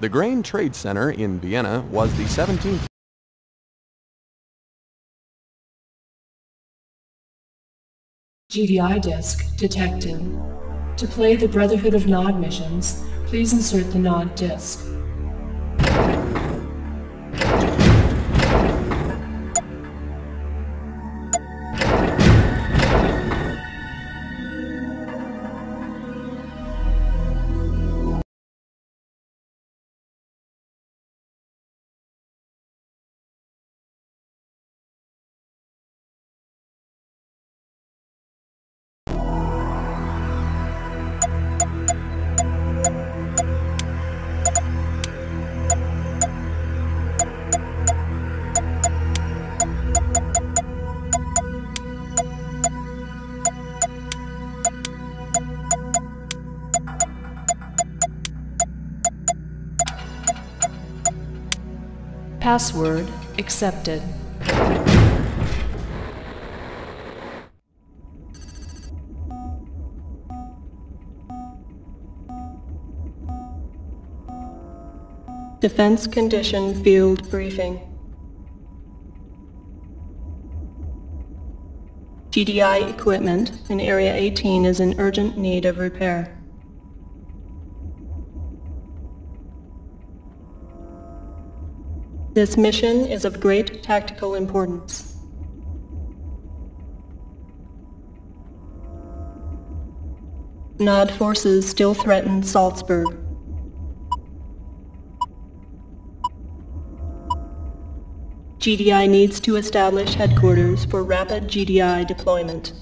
The Grain Trade Center in Vienna was the 17th GDI disk detected. To play the Brotherhood of Nod missions, please insert the Nod disk. Password accepted. Defense Condition Field Briefing. GDI equipment in Area 18 is in urgent need of repair. This mission is of great tactical importance. Nod forces still threaten Salzburg. GDI needs to establish headquarters for rapid GDI deployment.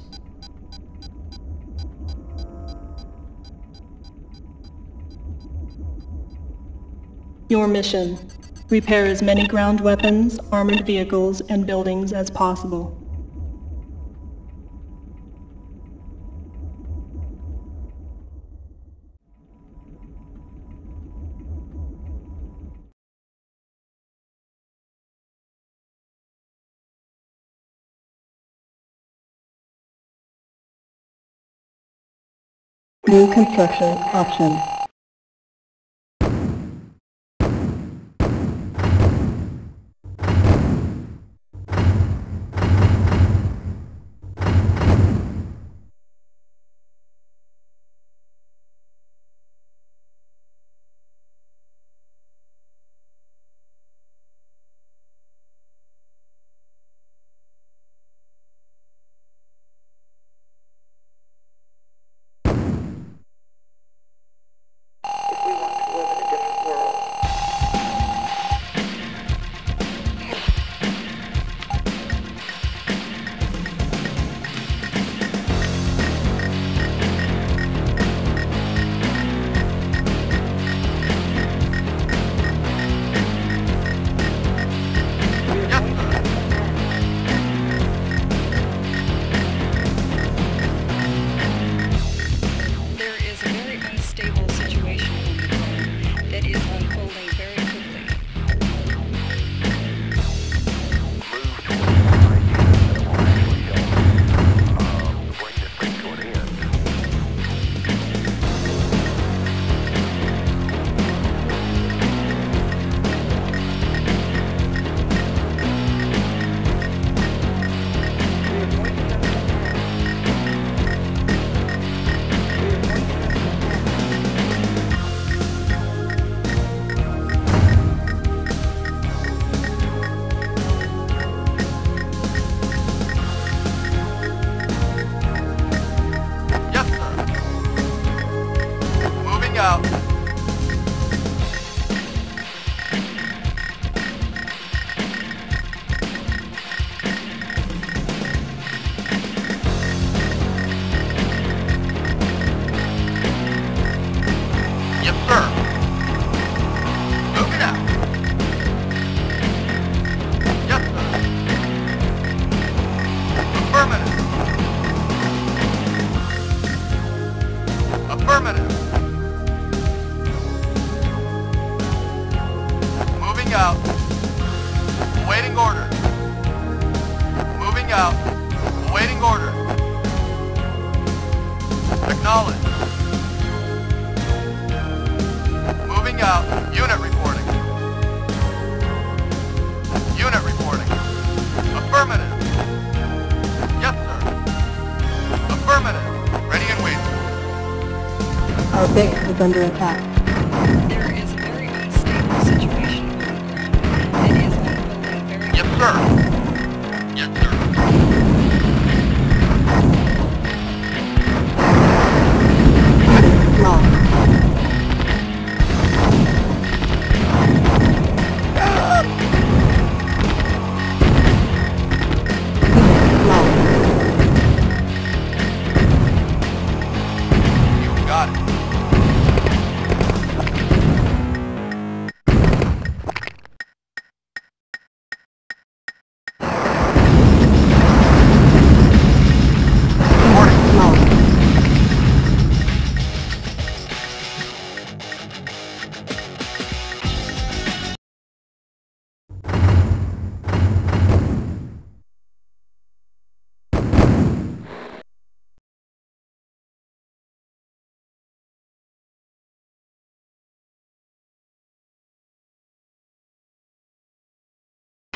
Your mission. Repair as many ground weapons, armored vehicles, and buildings as possible. New construction option. our base is under attack.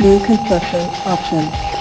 new construction options.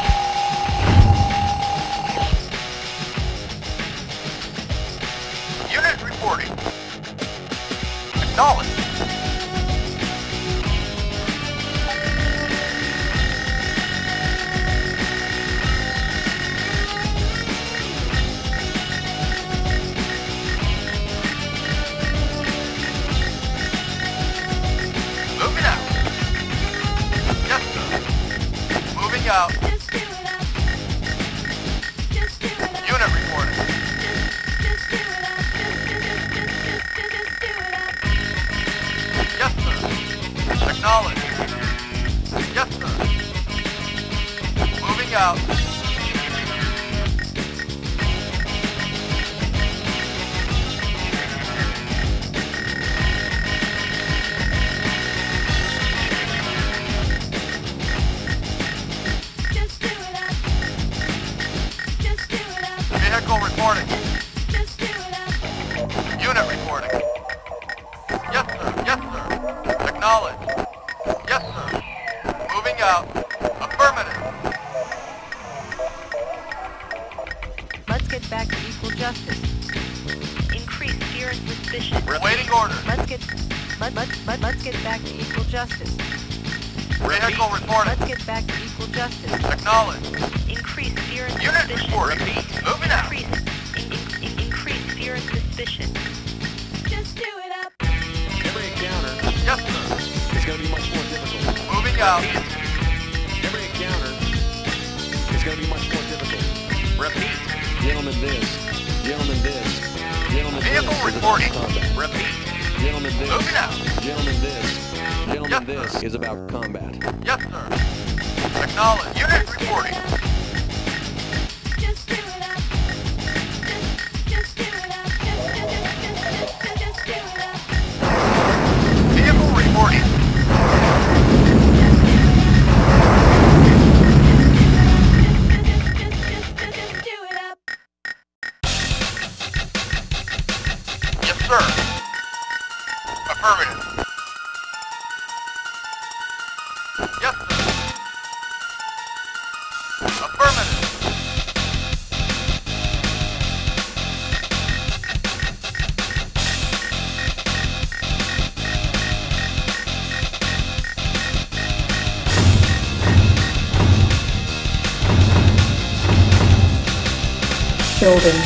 building.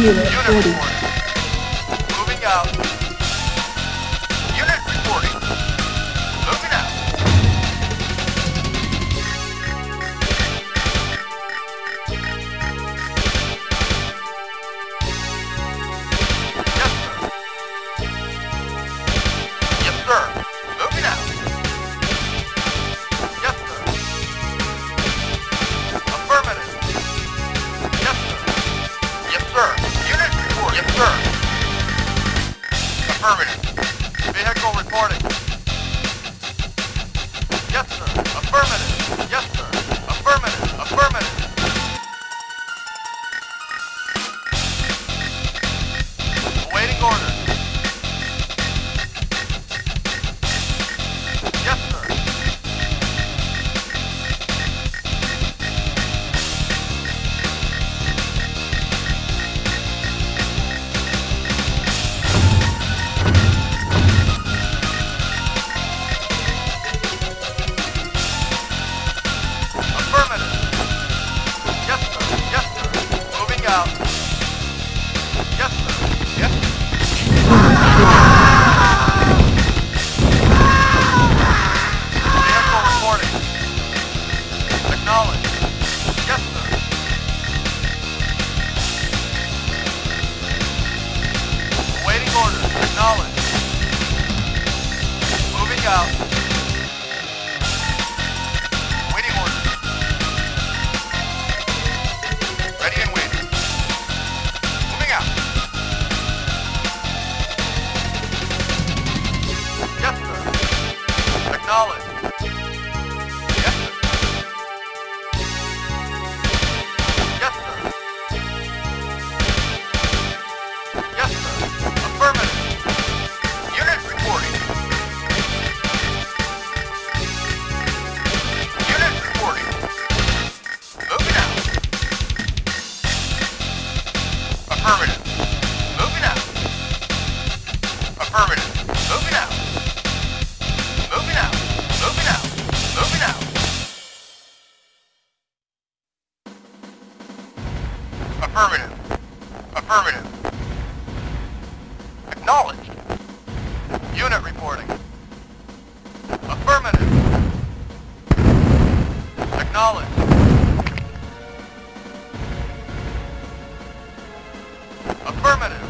Unit 40. Affirmative.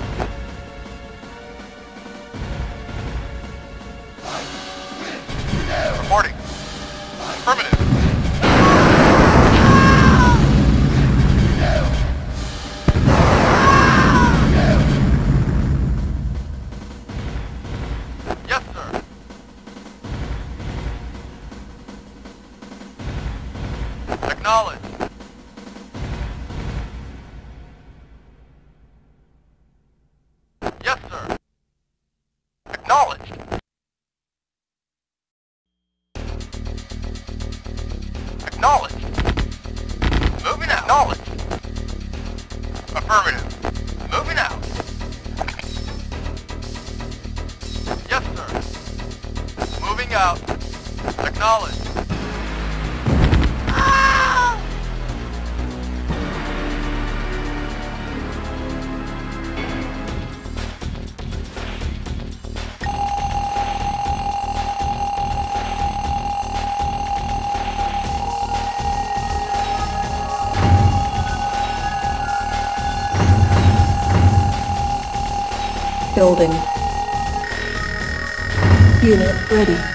Ready.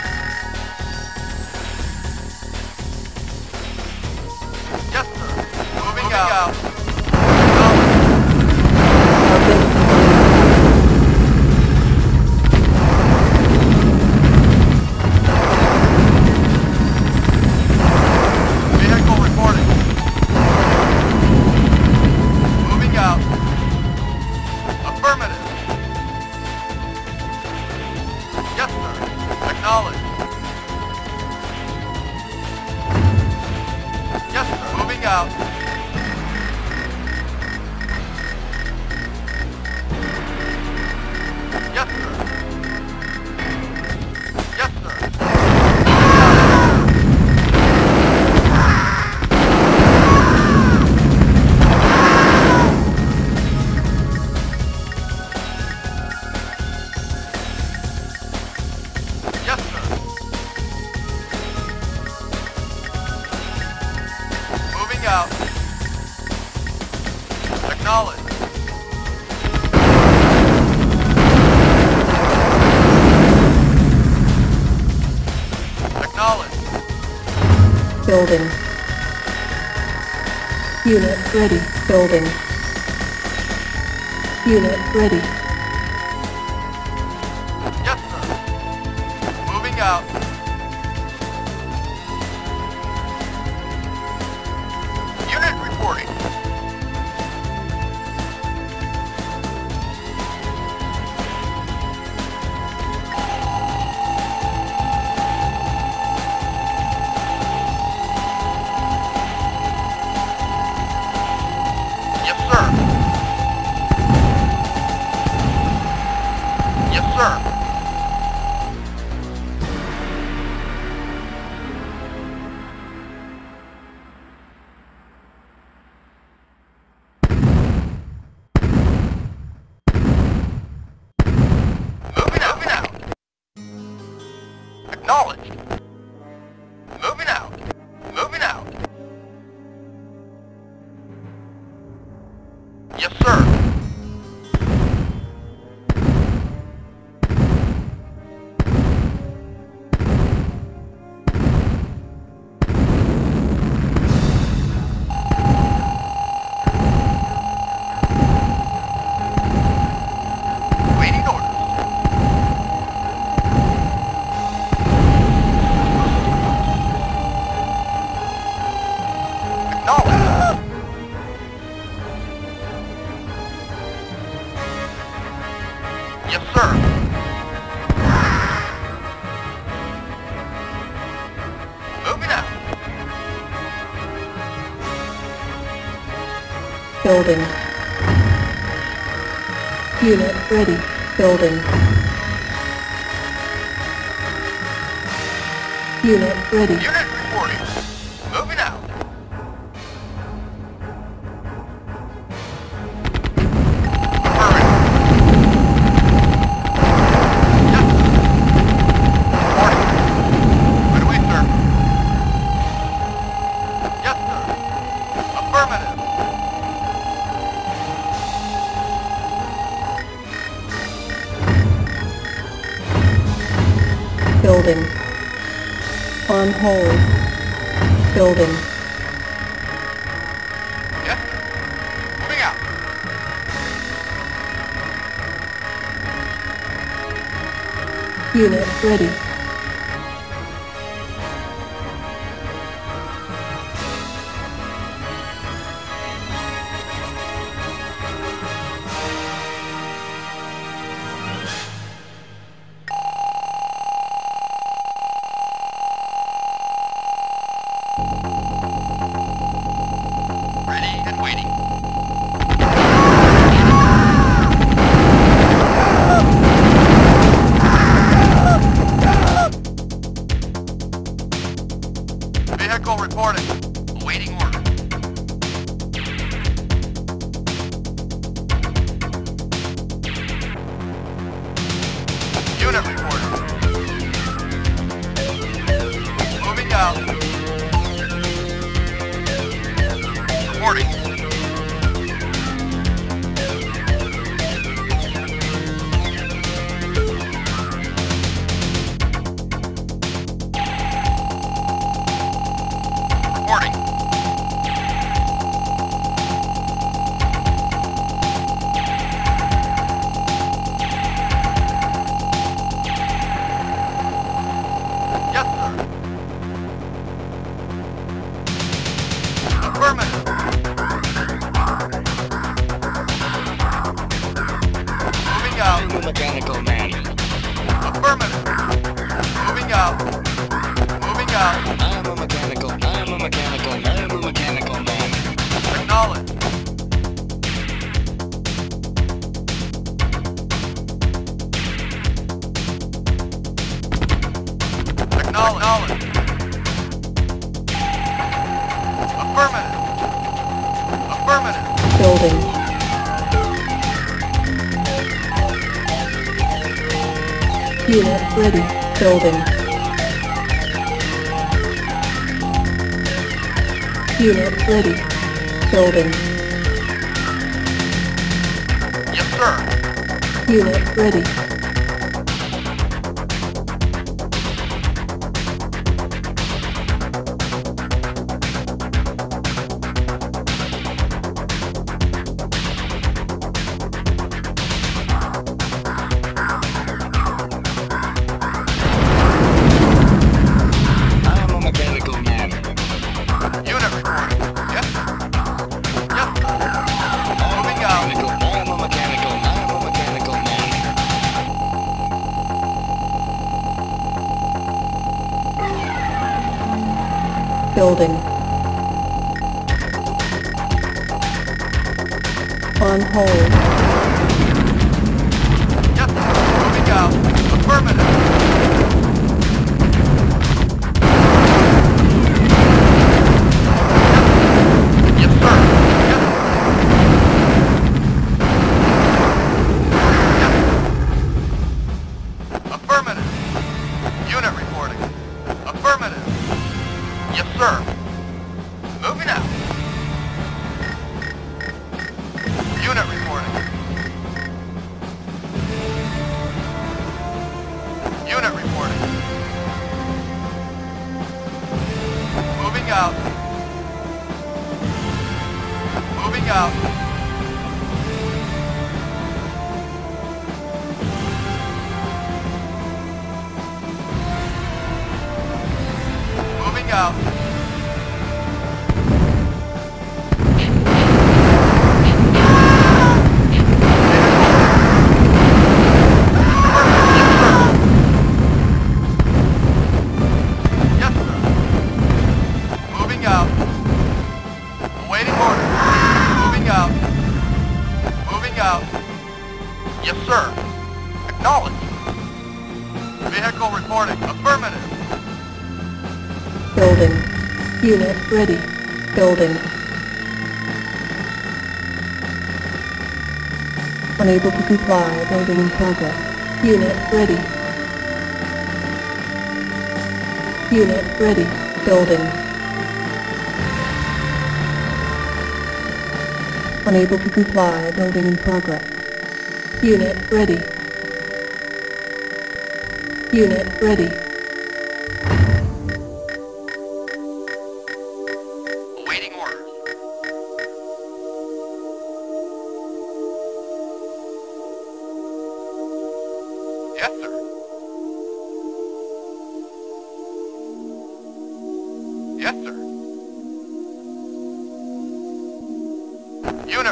Building. Unit ready. Building. Unit ready. Acknowledged. Building. Unit ready. Building. Unit ready. German. Moving out. Moving out. I am a mechanical, I am a mechanical, I am a mechanical man. Acknowledge. Acknowledge. Acknowledge. Unit ready. Building. Unit ready. Building. Yes, sir. Unit ready. To. Building in progress. Unit ready. Unit ready. Building. Unable to comply. Building in progress. Unit ready. Unit ready.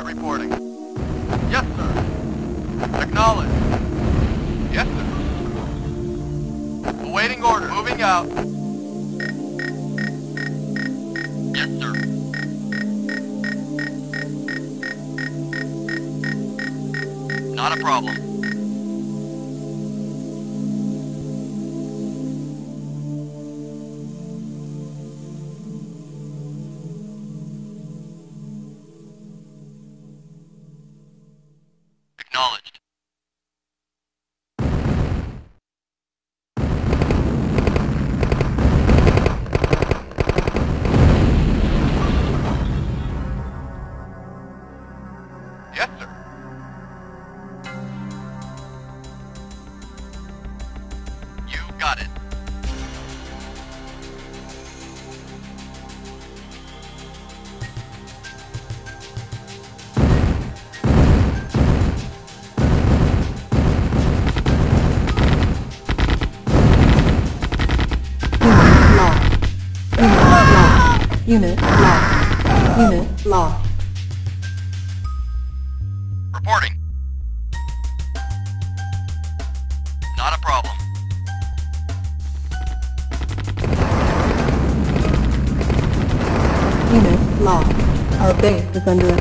Reporting. Yes, sir. Acknowledged. Yes, sir. Awaiting order. Moving out. Yes, sir. Not a problem. Unit lost. Unit lost. Reporting. Not a problem. Unit lost. Our base is under attack.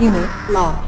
Unit lost. Affirmative.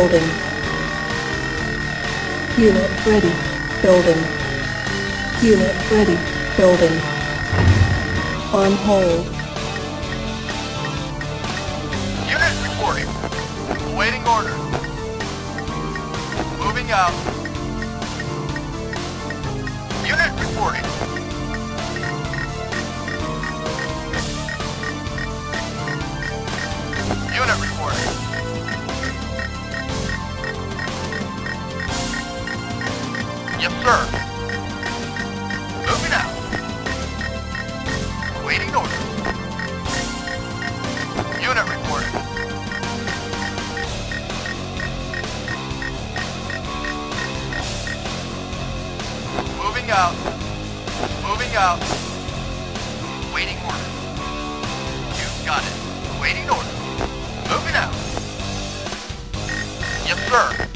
building. Unit ready, building. Unit ready, building. On hold. Moving up. Moving up. Waiting order. You got it. Waiting order. Moving out. Yes, sir.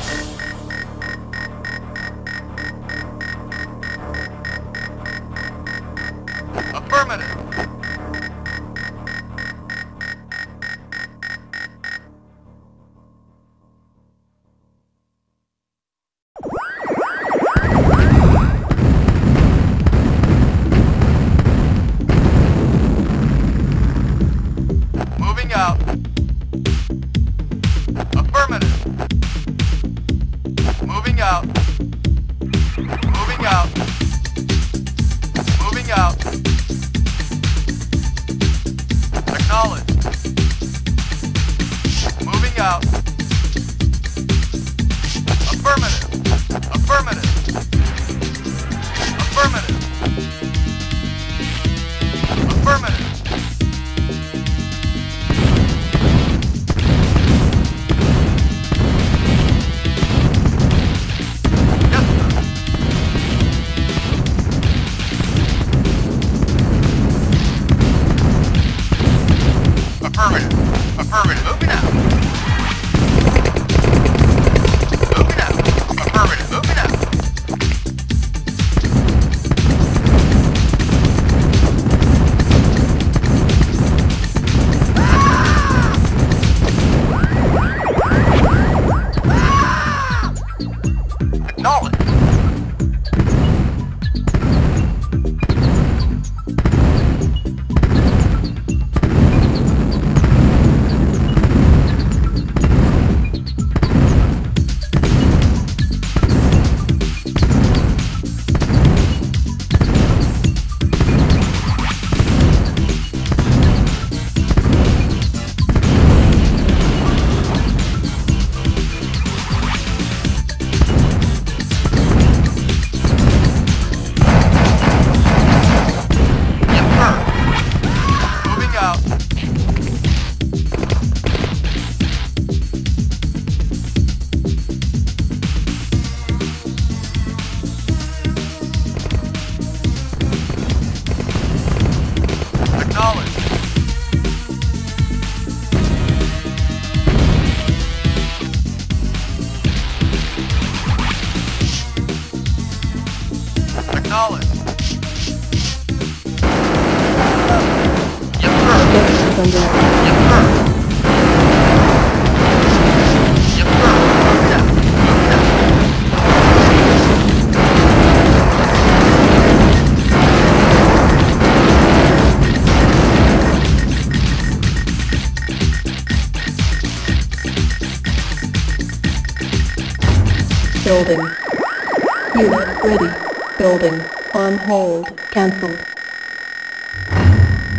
Building. On hold. Cancelled.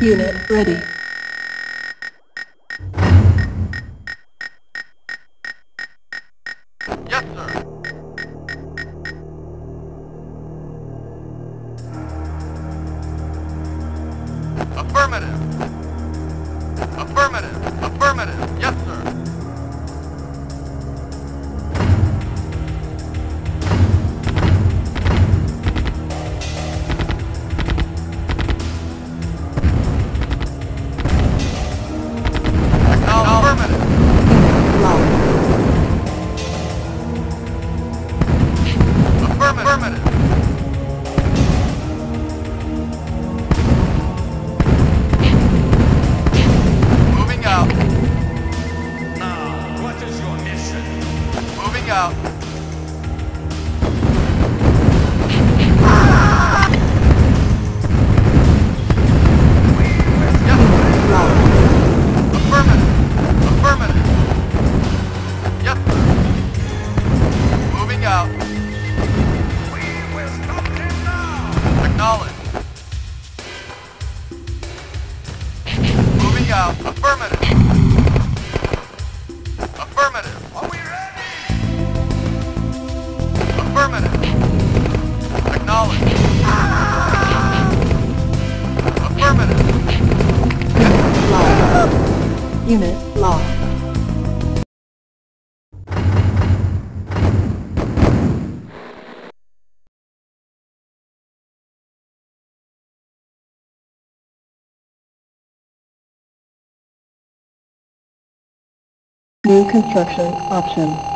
Unit ready. New construction option.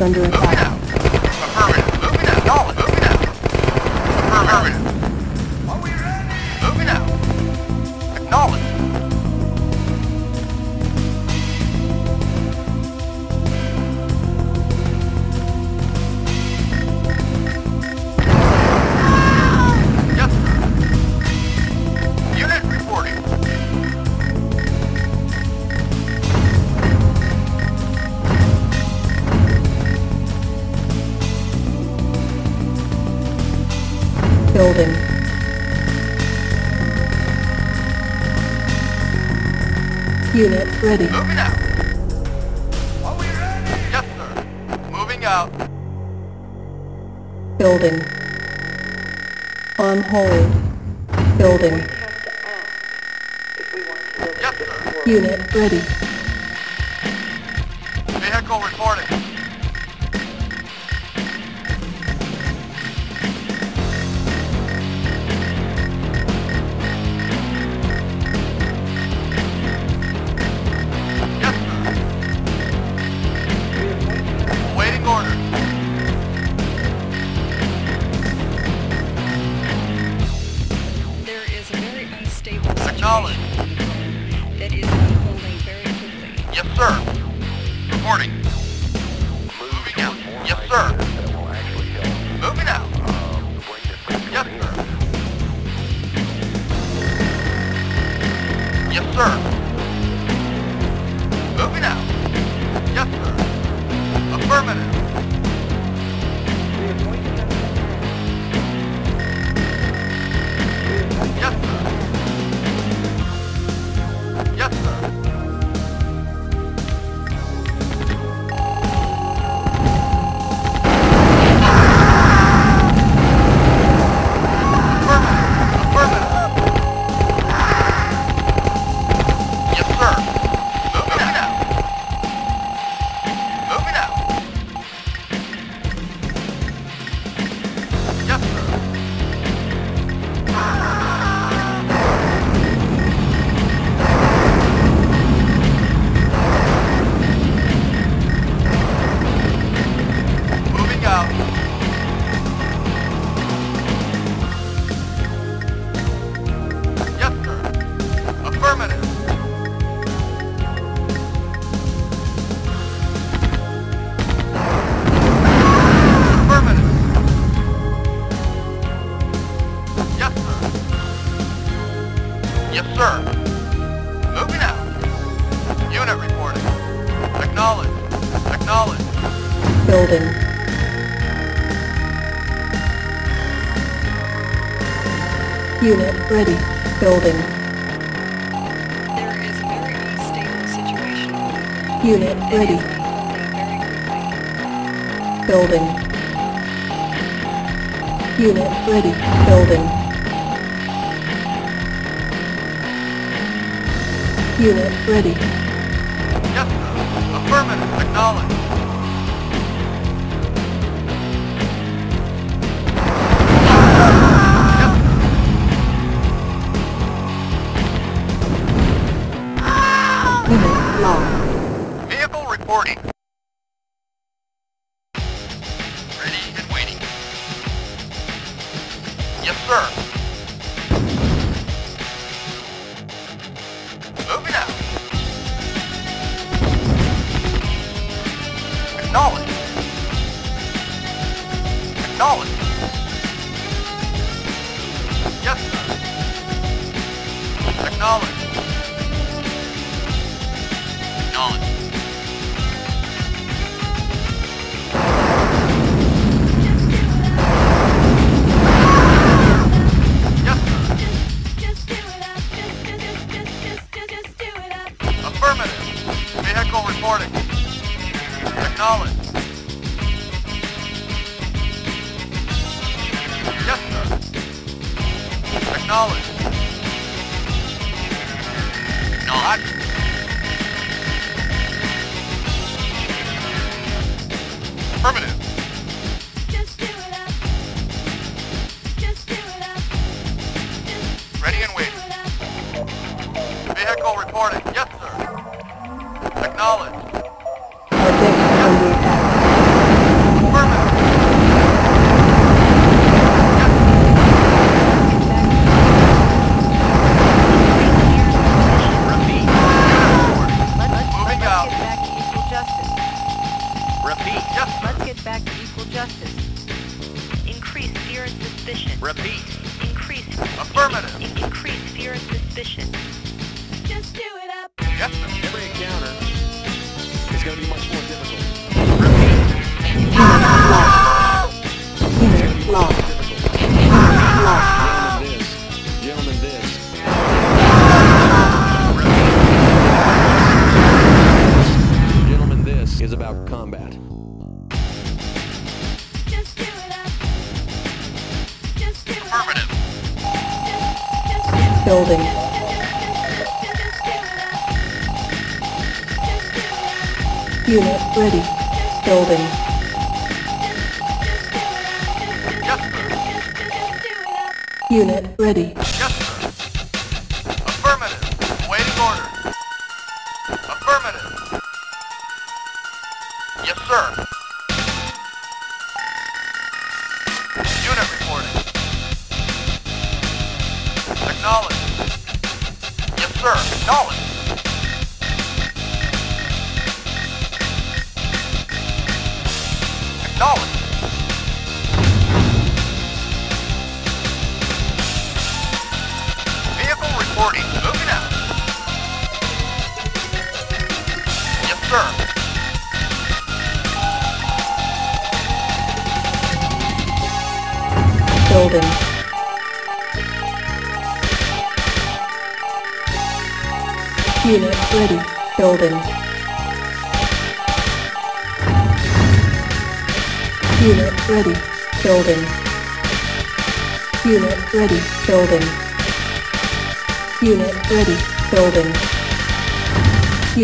under it. ready. Moving out. Are we ready? Yes, sir. Moving out. Building. On hold. Building. Yes, sir. Unit ready. Ready. Building. There is very unstable situation. Unit ready. Building. Unit ready. Building. Unit ready. Yes, sir. Affirmative. Acknowledged. sir.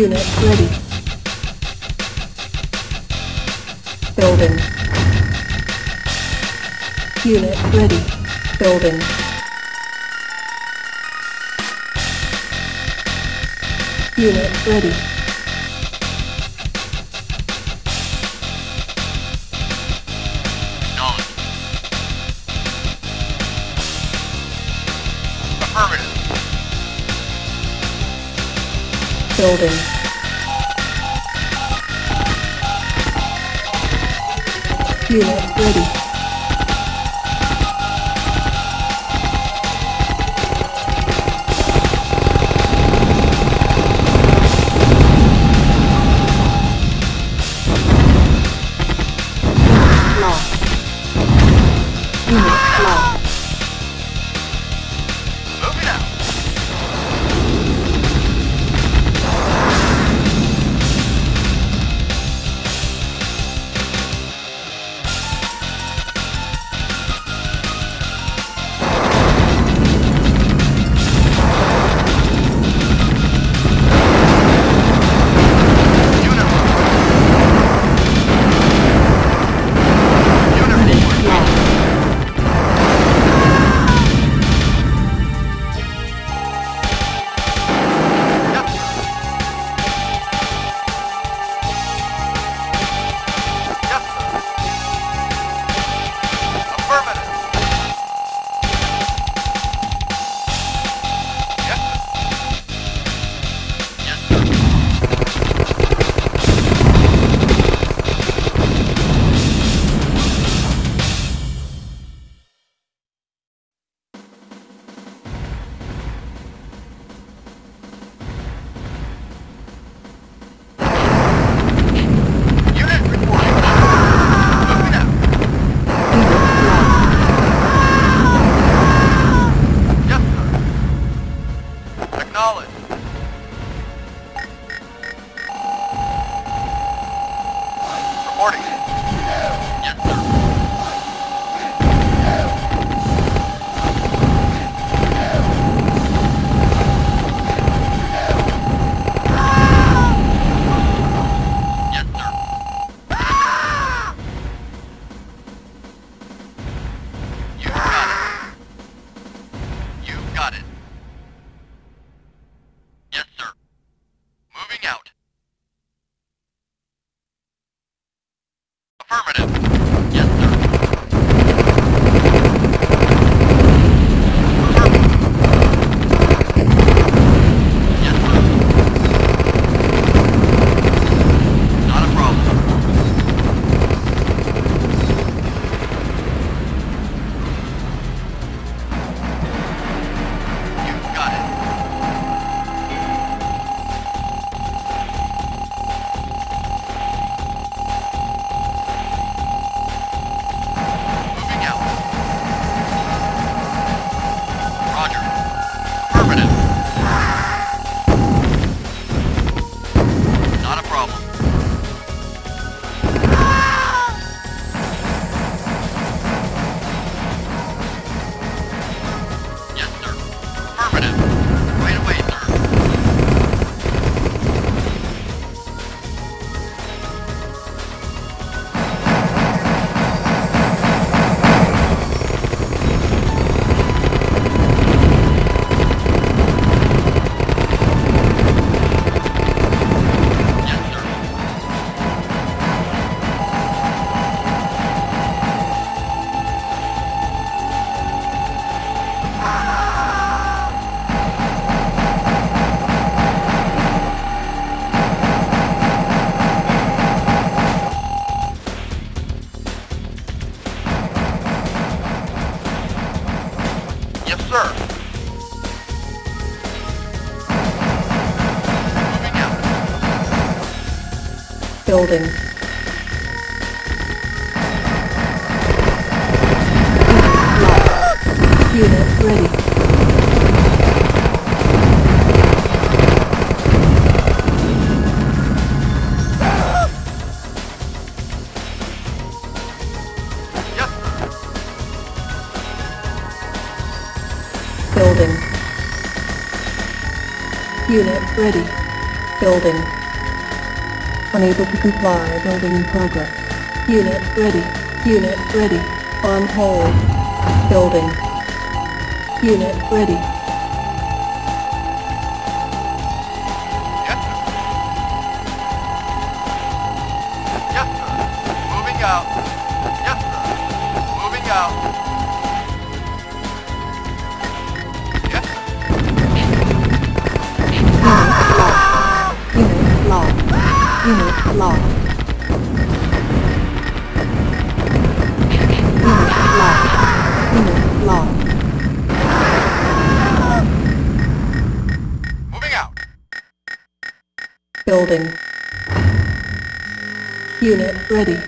Unit ready. Building. Unit ready. Building. Unit ready. Building. ready. building. Unit ready. Building. Unit ready. Building. Unable to comply. Building in progress. Unit ready. Unit ready. On hold. Building. Unit ready. Unit ready.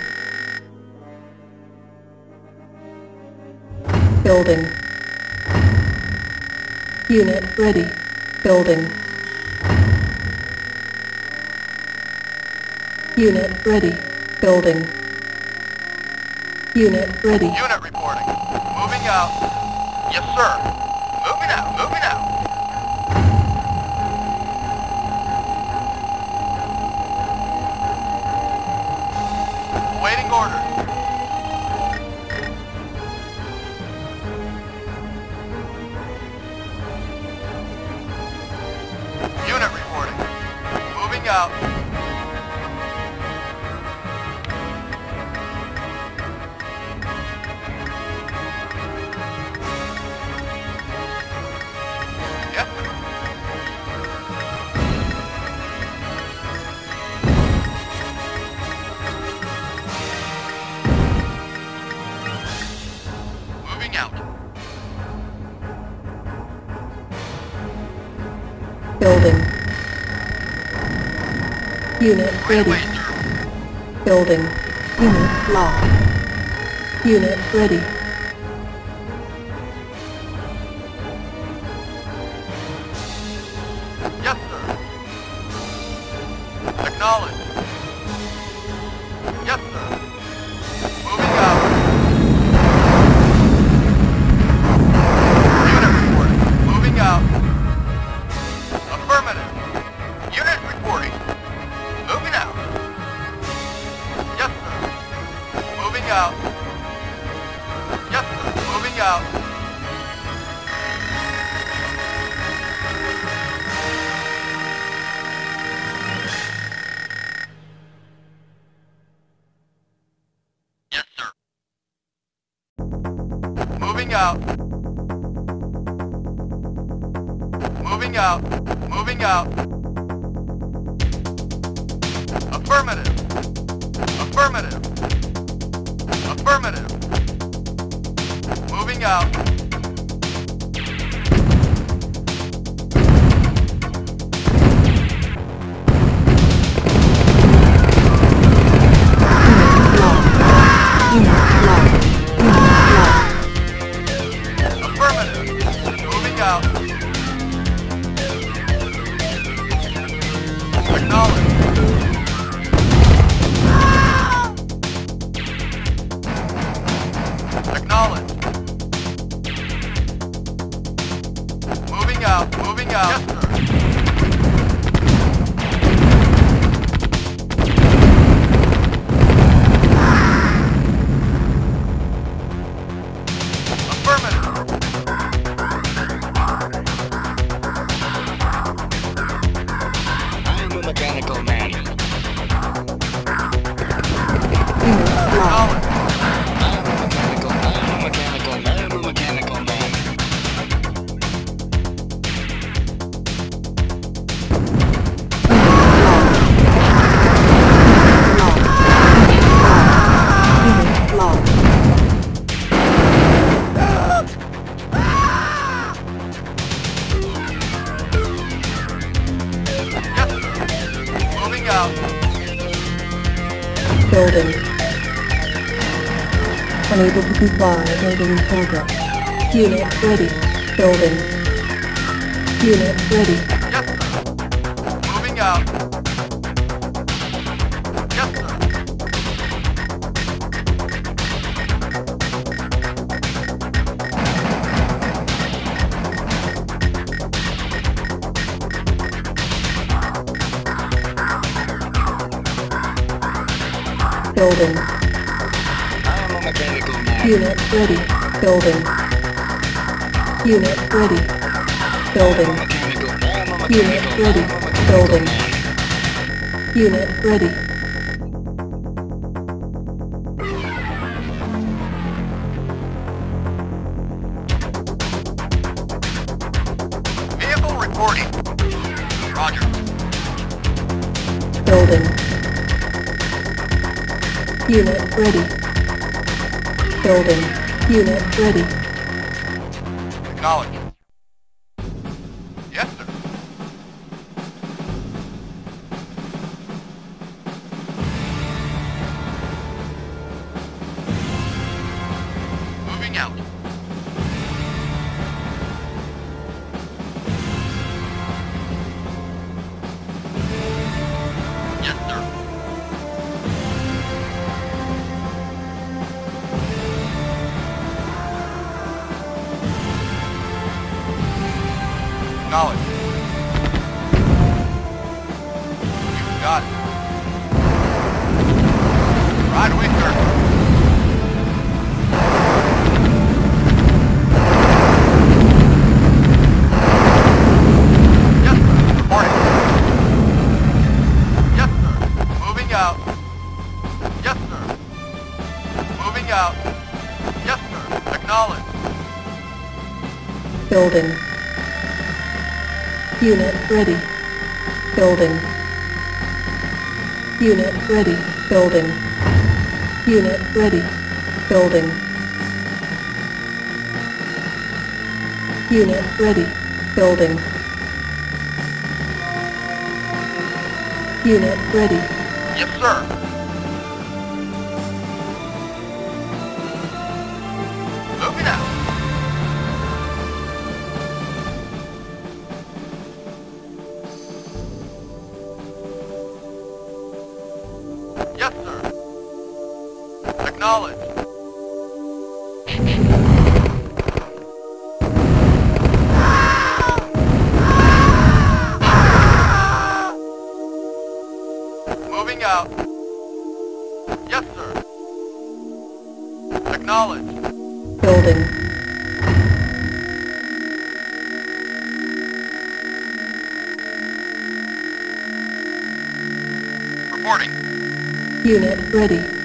Building. Unit ready. Building. Unit ready. Building. Unit ready. Unit reporting. Moving out. Yes, sir. out. Unit ready. Building. Unit locked. Unit ready. Comply. Building progress. Unit ready. Building. Unit ready. ready. Building. Unit ready. Building. Unit ready. Building. Unit ready. ready. ready, building. Unit ready, building. Unit ready, building. Unit ready. Yes, sir. Acknowledged. Building. Reporting. Unit ready.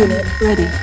Unit ready.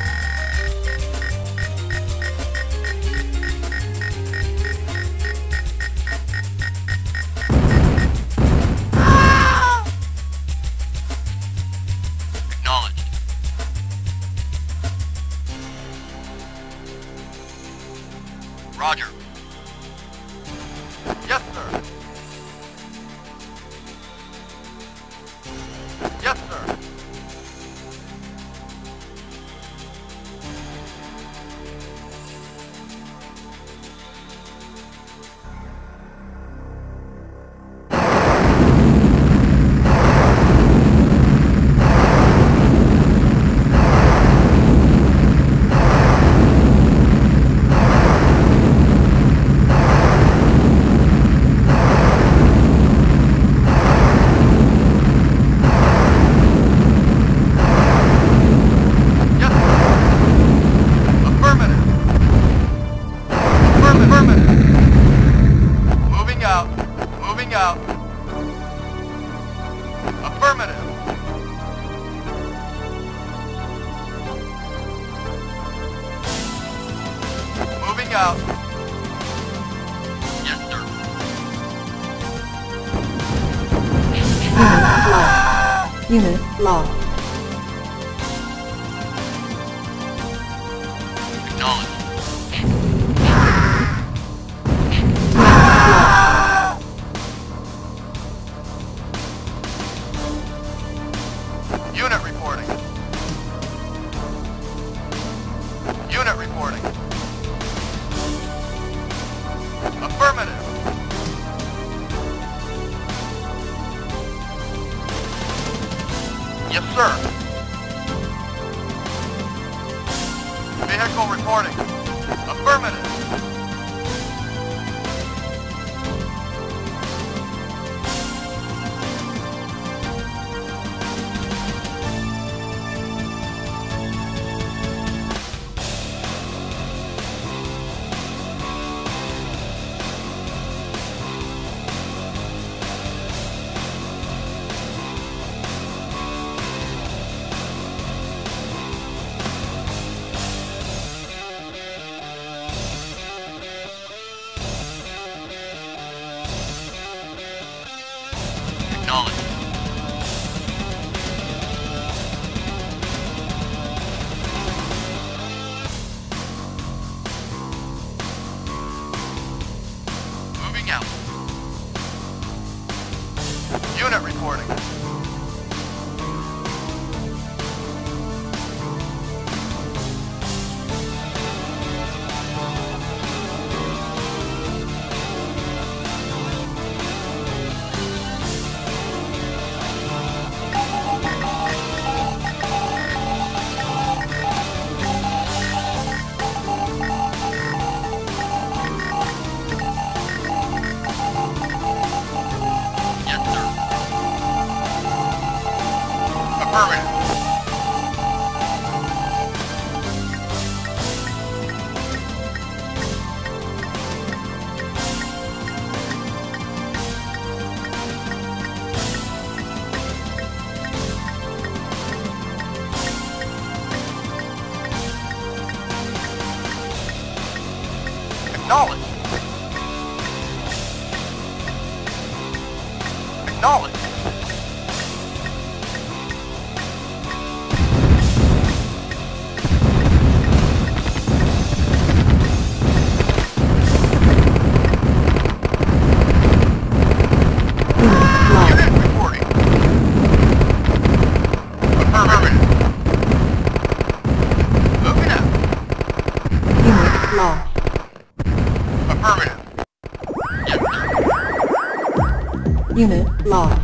Unit lost.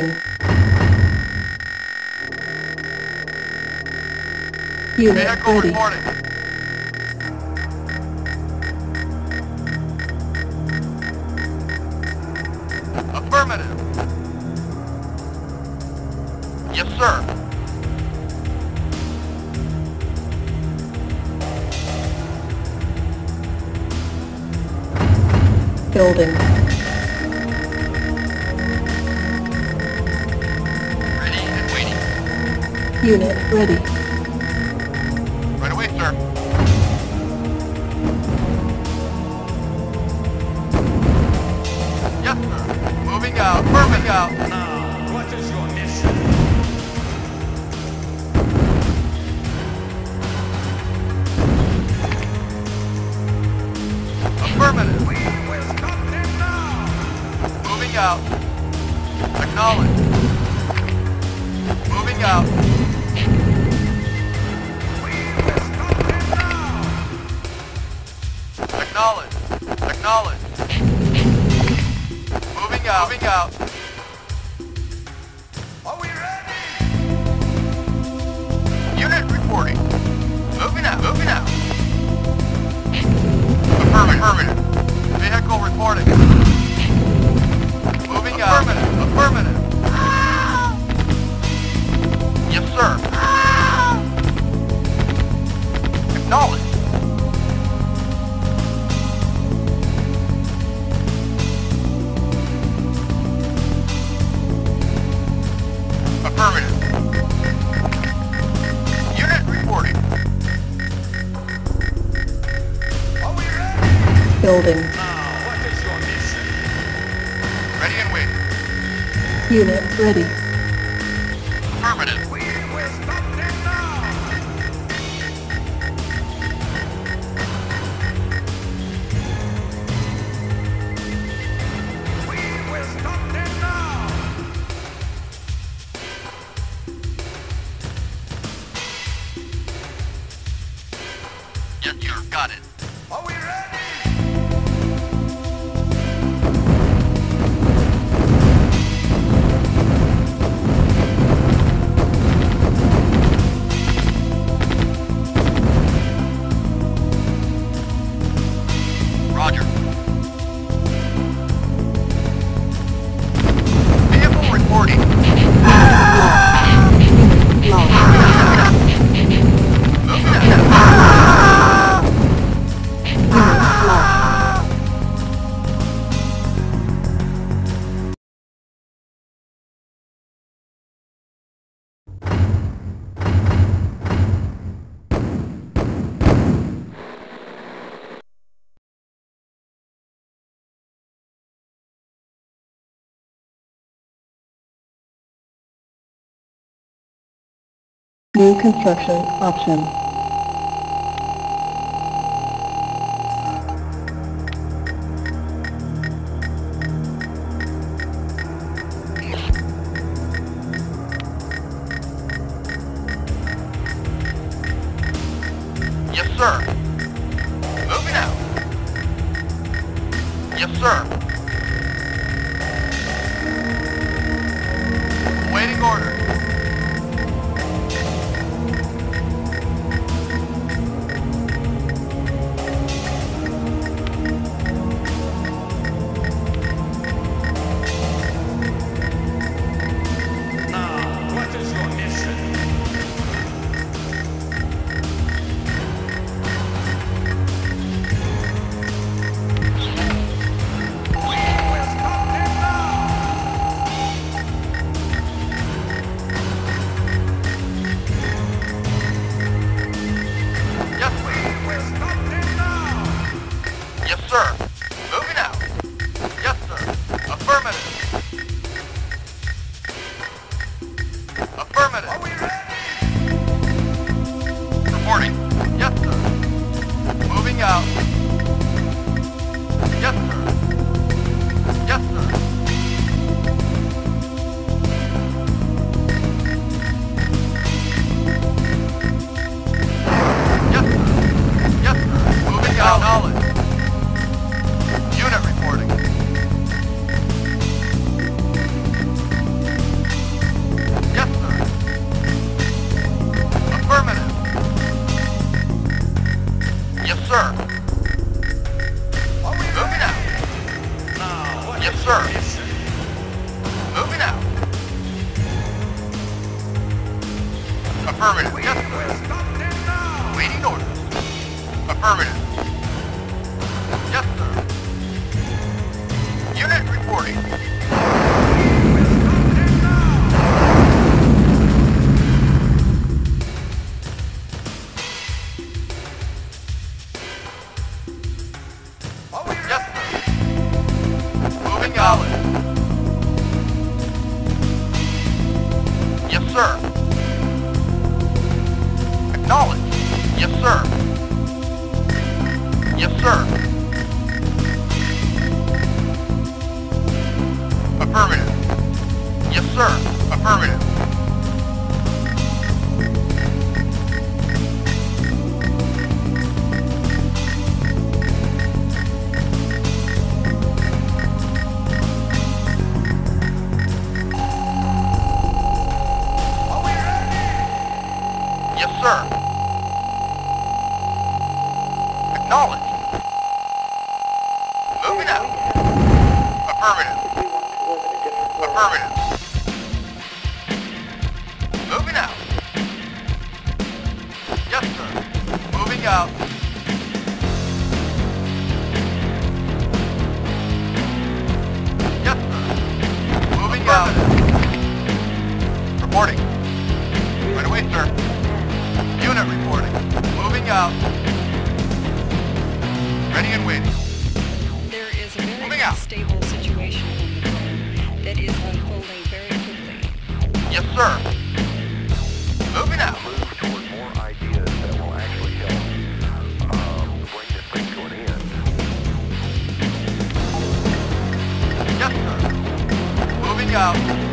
building. Unit Vehicle ready. reporting. Affirmative. Yes, sir. Building. Unit ready. ready. New construction option. Ready and waiting. There is a very Moving unstable out. situation the that is unfolding very quickly. Yes, sir. Moving out. Yes, sir. Moving out.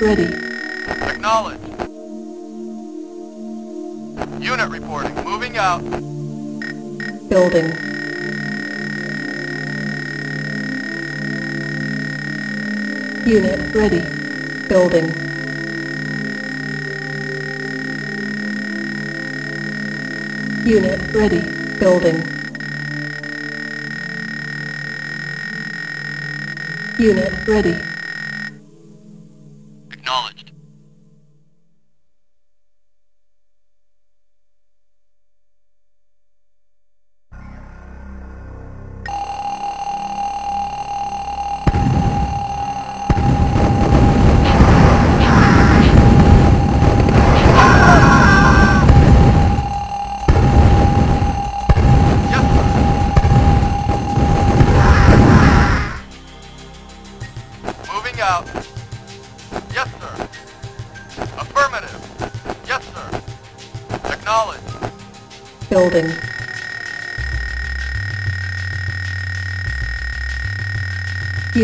Ready. Acknowledge. Unit reporting. Moving out. Building. Unit ready. Building. Unit ready. Building. Unit ready.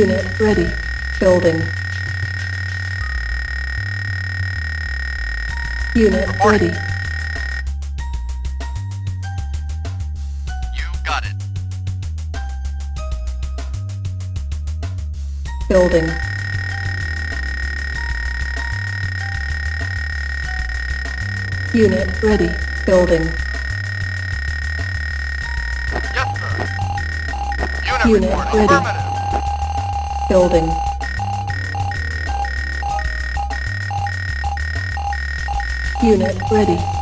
Unit ready. Building. Unit ready. You got it. Building. Unit ready. Building. Yes, sir. Unit, Unit ready. Building. Unit. Ready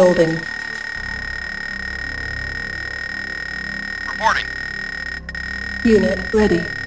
Building. Reporting. Unit ready.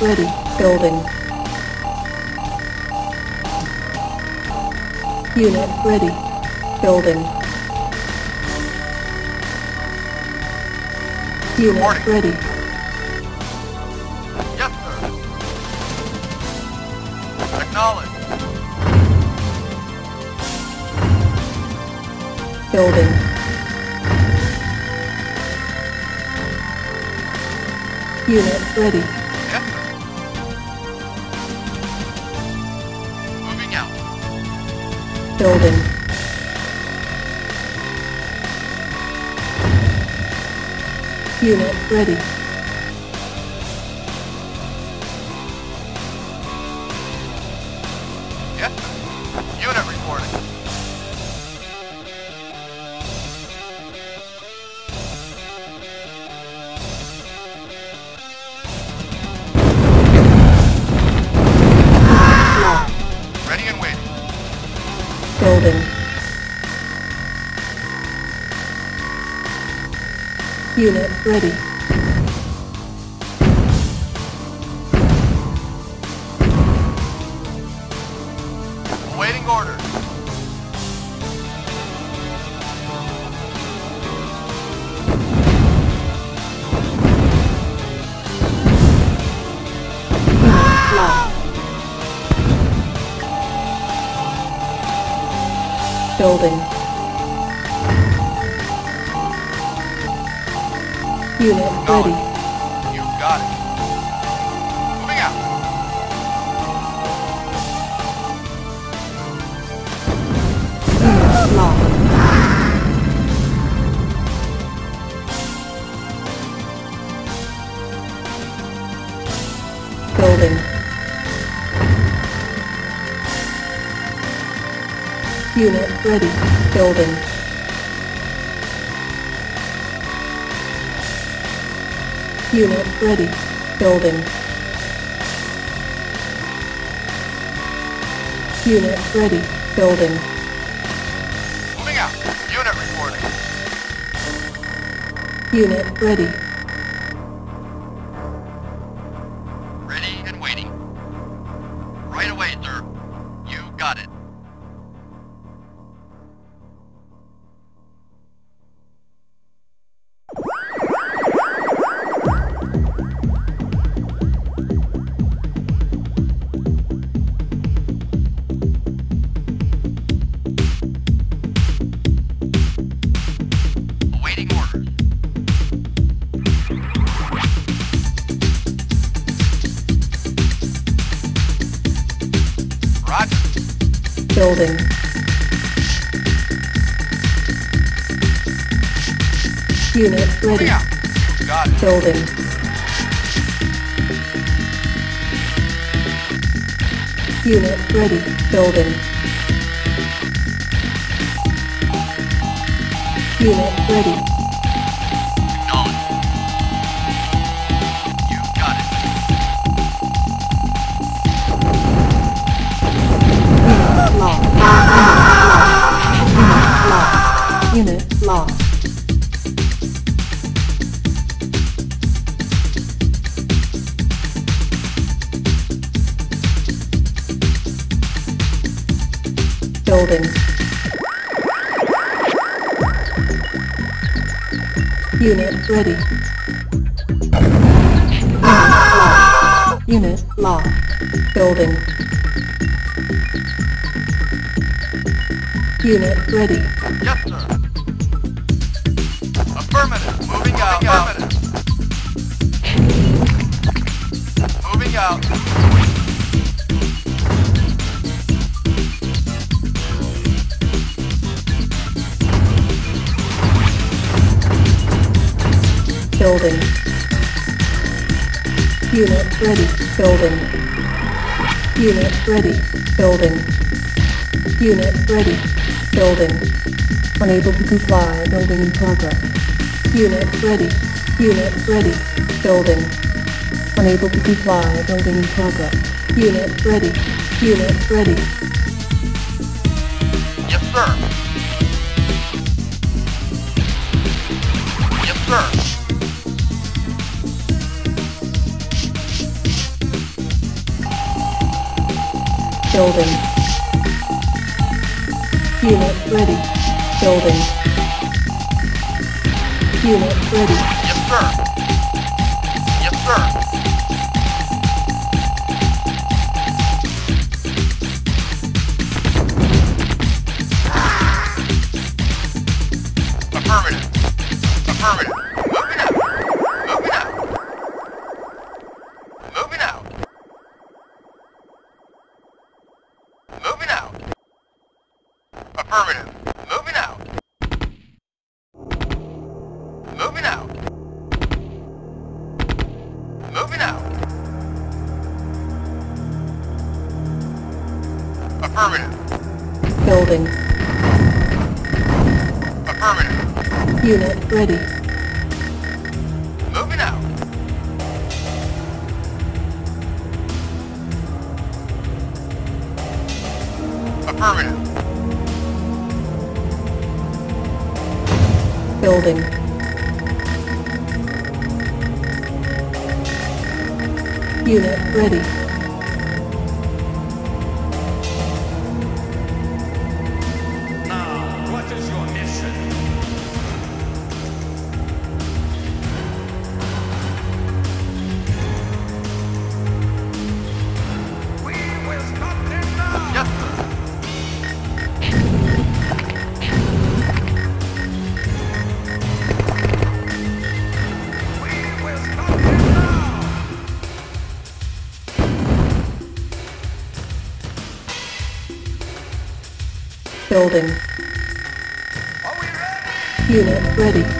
Ready. Building. Unit ready. Building. Unit Reporting. ready. Yes, sir. Acknowledged. Building. Unit ready. Unit ready. Unit ready. Ready. Building. Unit ready. Building. Unit ready. Building. Moving out. Unit reporting. Unit ready. Ready Building. Unit ready. Building. Building. Unit ready. Building. Unit ready. Building. Unit ready. Building. Unable to comply. Building in progress. Unit ready. Unit ready. Building. Unable to comply. Building in progress. Unit ready. Unit ready. Yes, sir. Yes, sir. Building. Unit ready. Building. Unit ready. Yes, sir. Ready.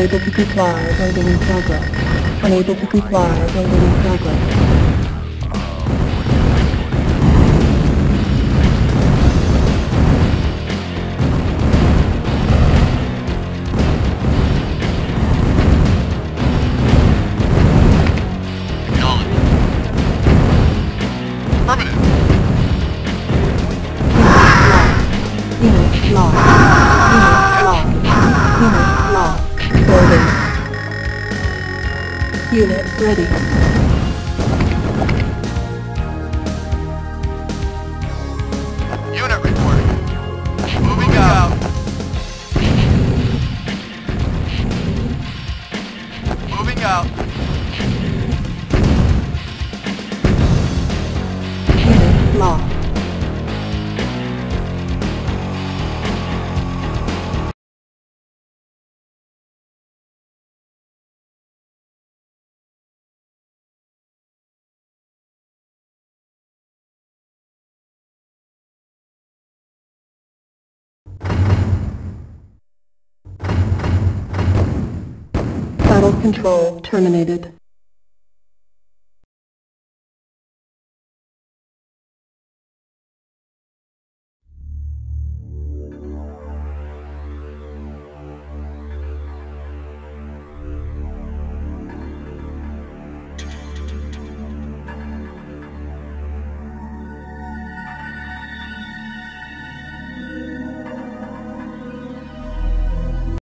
Unable to comply, rendering program. Unable to comply, rendering program. control terminated.